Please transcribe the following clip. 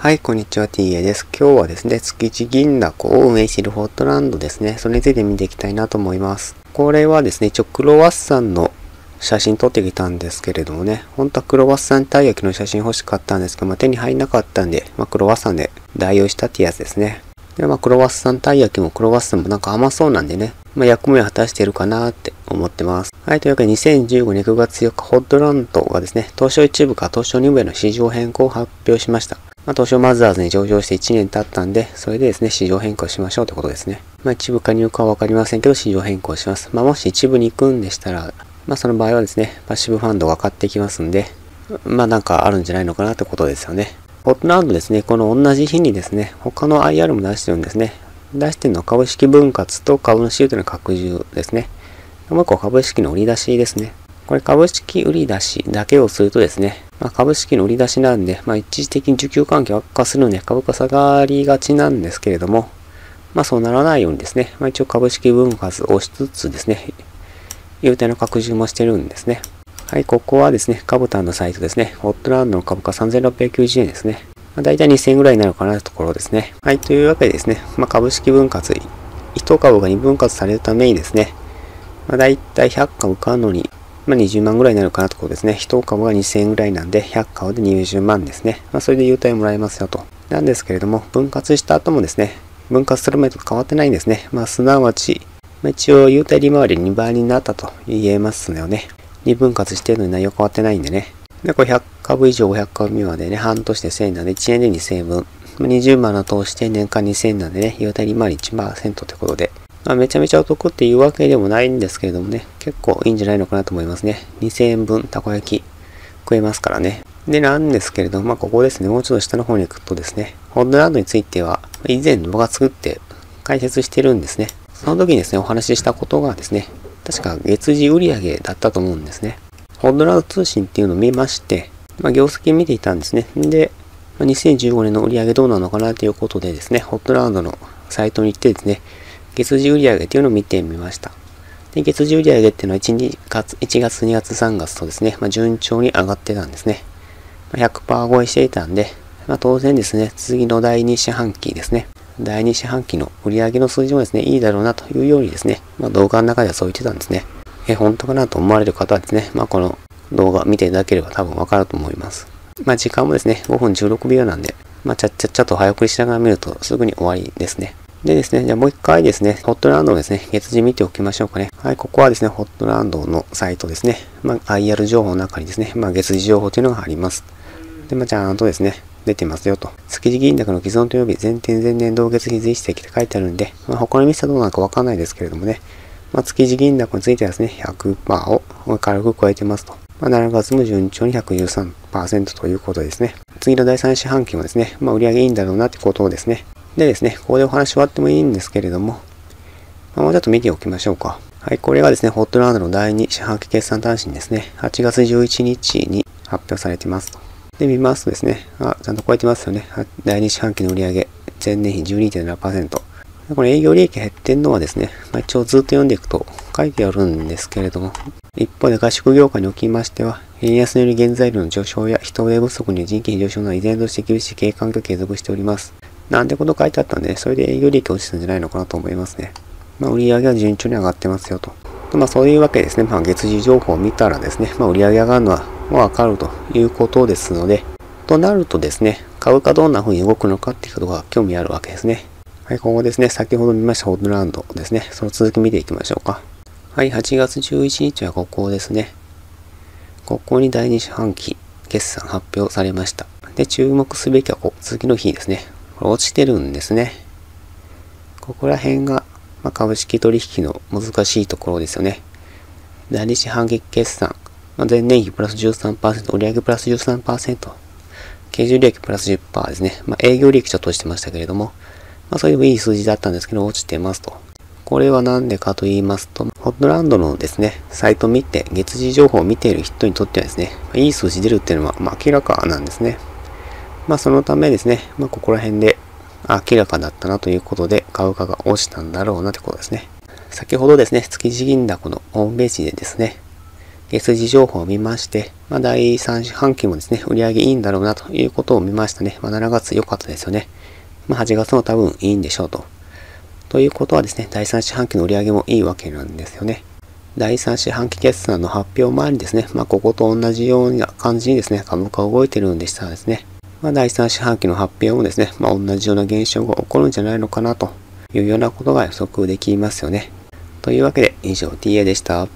はい、こんにちは、TA です。今日はですね、築地銀だこを運営しているホットランドですね。それについて見ていきたいなと思います。これはですね、一応クロワッサンの写真撮ってきたんですけれどもね、本当はクロワッサンたい焼きの写真欲しかったんですけど、まあ、手に入んなかったんで、まあ、クロワッサンで代用したってやつですね。で、まあ、クロワッサンたい焼きもクロワッサンもなんか甘そうなんでね、まあ、役目を果たしてるかなって思ってます。はい、というわけで2015年9月4日、ホットランドがですね、東証一部か東証2部への市場変更を発表しました。まあ、東証マザーズに上場して1年経ったんで、それでですね、市場変更しましょうってことですね。まあ、一部加入かはわかりませんけど、市場変更します。まあ、もし一部に行くんでしたら、まあ、その場合はですね、パッシブファンドが買ってきますんで、まあ、なんかあるんじゃないのかなってことですよね。ホットランドですね、この同じ日にですね、他の IR も出してるんですね。出してるのは株式分割と株主優待のは拡充ですね。もう一個株式の売り出しですね。これ株式売り出しだけをするとですね、まあ、株式の売り出しなんで、まあ、一時的に需給関係悪化するので株価下がりがちなんですけれども、まあそうならないようにですね、まあ、一応株式分割をしつつですね、優待の拡充もしてるんですね。はい、ここはですね、カブタンのサイトですね。ホットランドの株価3690円ですね。まあ、大体2000円ぐらいになるかなというところですね。はい、というわけでですね、まあ、株式分割、1株が2分割されるためにですね、まあ、大体100株買うのに、まあ、20万ぐらいになるかなところですね。1株が2000円ぐらいなんで、100株で20万ですね。まあ、それで優待もらえますよと。なんですけれども、分割した後もですね、分割する前と変わってないんですね。まあ、すなわち、まあ、一応、優待利回り2倍になったと言えますよね。2分割してるのに内容変わってないんでね。で、これ100株以上500株未満でね、半年で1000円なんで、1年で2000円分。20万の通して年間2000円なんでね、優待利回り1%ってことで、まあ、めちゃめちゃお得っていうわけでもないんですけれどもね、結構いいんじゃないのかなと思いますね。2000円分たこ焼き食えますからね。で、なんですけれども、まあ、ここですね、もうちょっと下の方に行くとですね、ホットランドについては、以前僕が作って解説してるんですね。その時にですね、お話ししたことがですね、確か月次売上だったと思うんですね。ホットランド通信っていうのを見まして、まあ、業績見ていたんですね。で、まあ、2015年の売上どうなのかなということでですね、ホットランドのサイトに行ってですね、月次売上っていうのを見てみました。で、月次売上っていうのは 1, 月、1月、2月、3月とですね、まあ、順調に上がってたんですね。100%超えしていたんで、まあ、当然ですね、次の第2四半期ですね、第2四半期の売上の数字もですね、いいだろうなというようにですね、まあ、動画の中ではそう言ってたんですね。え、本当かなと思われる方はですね、まあ、この動画見ていただければ多分わかると思います。まあ、時間もですね、5分16秒なんで、まあ、ちゃっちゃっちゃと早送りしながら見るとすぐに終わりですね。でですね、じゃあもう一回ですね、ホットランドをですね、月次見ておきましょうかね。はい、ここはですね、ホットランドのサイトですね。まあ、IR 情報の中にですね、まあ、月次情報というのがあります。で、まあ、ちゃんとですね、出てますよと。築地銀だの既存と予備、前天前年同月比随積って書いてあるんで、まあ、他の店はどうなのかわかんないですけれどもね、まあ、築地銀だこについてはですね、100%を軽く超えてますと。まあ、7月も順調に113%ということですね。次の第3四半期もですね、まあ、売上いいんだろうなってことをですね。でですね、ここでお話終わってもいいんですけれども、まあ、もうちょっと見ておきましょうか。はい、これがですね、ホットランドの第2四半期決算単身ですね、8月11日に発表されています。で、見ますとですね、あ、ちゃんと超えてますよね。第2四半期の売上、前年比12.7%。これ営業利益減ってんのはですね、まあ、一応ずっと読んでいくと書いてあるんですけれども、一方で合宿業界におきましては、円安による原材料の上昇や人手不足による人件費上昇など依然として厳しい経営環境を継続しております。なんてこと書いてあったんで、それで営業利益落ちたんじゃないのかなと思いますね。まあ、売上は順調に上がってますよと。まあ、そういうわけですね。まあ、月次情報を見たらですね、まあ、売上上がるのはわかるということですので、となるとですね、株価どんな風に動くのかっていうことが興味あるわけですね。はい、ここですね、先ほど見ましたホットランドですね。その続き見ていきましょうか。はい、8月11日はここですね。ここに第2四半期決算発表されました。で、注目すべきはこう次の日ですね。これ落ちてるんですね。ここら辺が、まあ、株式取引の難しいところですよね。第2四半期決算、まあ、前年比プラス13%、売上プラス13%、経常利益プラス10%ですね。まあ、営業利益ちょっとしてましたけれども、まあ、それでもいい数字だったんですけど、落ちてますと。これは何でかと言いますと、ホットランドのですね、サイト見て、月次情報を見ている人にとってはですね、いい数字出るっていうのは、まあ、明らかなんですね。まあ、そのためですね、まあ、ここら辺で明らかだったなということで、株価が落ちたんだろうなってことですね。先ほどですね、築地銀だこのホームページでですね、月次情報を見まして、まあ、第3四半期もですね、売り上げいいんだろうなということを見ましたね。まあ、7月良かったですよね。まあ、8月も多分いいんでしょうと。ということはですね、第3四半期の売り上げもいいわけなんですよね。第3四半期決算の発表前にですね、まあ、ここと同じような感じにですね、株価動いてるんでしたらですね、まあ、第3四半期の発表もですね、まあ、同じような現象が起こるんじゃないのかなというようなことが予測できますよね。というわけで、以上 TA でした。